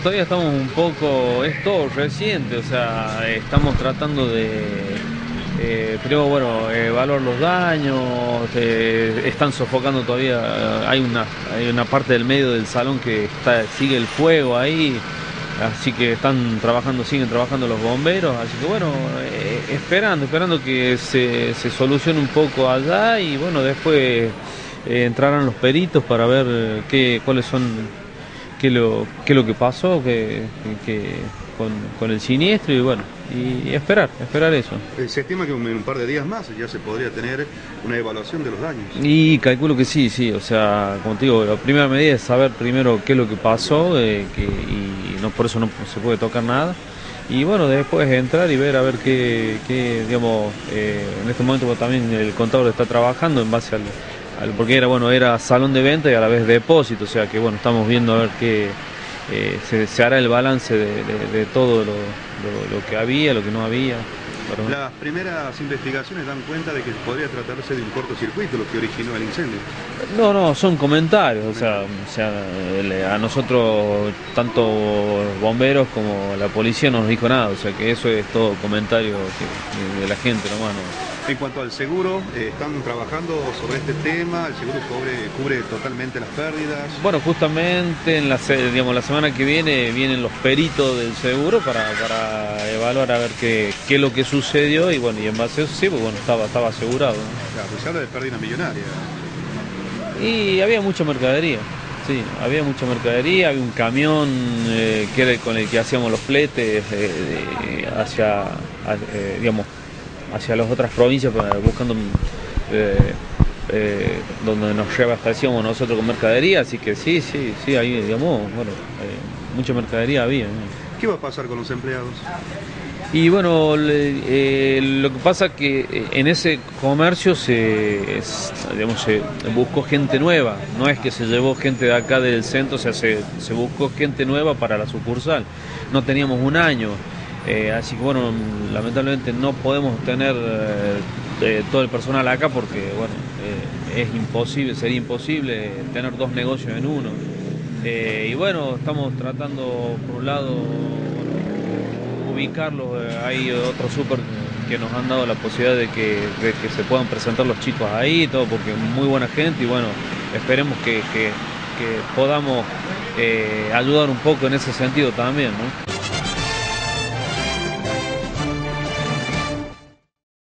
Todavía estamos un poco, es todo reciente, o sea, estamos tratando de, eh, primero, bueno, evaluar los daños, eh, están sofocando todavía, hay una, hay una parte del medio del salón que sigue el fuego ahí, así que están trabajando, siguen trabajando los bomberos, así que bueno, eh, esperando, esperando que se, se, solucione un poco allá y bueno, después entrarán los peritos para ver qué, cuáles son qué lo, qué lo que pasó que, con, el siniestro y bueno, y esperar, esperar eso. Eh, se estima que en un par de días más ya se podría tener una evaluación de los daños. Y calculo que sí, sí, o sea, como te digo, la primera medida es saber primero qué es lo que pasó eh, que, y no por eso no se puede tocar nada. Y bueno, después entrar y ver a ver qué, qué digamos, eh, en este momento también el contador está trabajando en base al, porque era bueno era salón de venta y a la vez depósito, o sea que bueno estamos viendo a ver qué eh, se, hará el balance de, todo lo, que había, lo que no había. Las primeras investigaciones dan cuenta de que podría tratarse de un cortocircuito lo que originó el incendio. No, no, son comentarios, o sea, o sea a nosotros, tanto bomberos como la policía no nos dijo nada, o sea que eso es todo comentario de la gente nomás. ¿no? En cuanto al seguro, eh, ¿están trabajando sobre este tema? ¿El seguro cubre, cubre totalmente las pérdidas? Bueno, justamente en la, digamos, la semana que viene vienen los peritos del seguro para, evaluar a ver qué, qué, es lo que sucedió y bueno, y en base a eso sí, pues bueno, estaba, estaba asegurado. Claro, pues se habla de pérdida millonaria. Y había mucha mercadería. Sí, había mucha mercadería, había un camión eh, que era con el que hacíamos los fletes eh, hacia, digamos, hacia las otras provincias buscando eh, eh, donde nos lleva estación nosotros con mercadería, así que sí, sí, sí, ahí digamos, bueno, eh, mucha mercadería había. ¿Qué va a pasar con los empleados? Y bueno, lo que pasa es que en ese comercio se, digamos, se buscó gente nueva, no es que se llevó gente de acá del centro, o sea, se, se buscó gente nueva para la sucursal. No teníamos un año. Eh, así que bueno, lamentablemente no podemos tener eh, todo el personal acá porque bueno, eh, es imposible, sería imposible tener dos negocios en uno. y bueno, estamos tratando por un lado ubicarlos, hay otros super que nos han dado la posibilidad de que, se puedan presentar los chicos ahí, todo porque muy buena gente y bueno, esperemos que, que podamos ayudar un poco en ese sentido también. ¿no?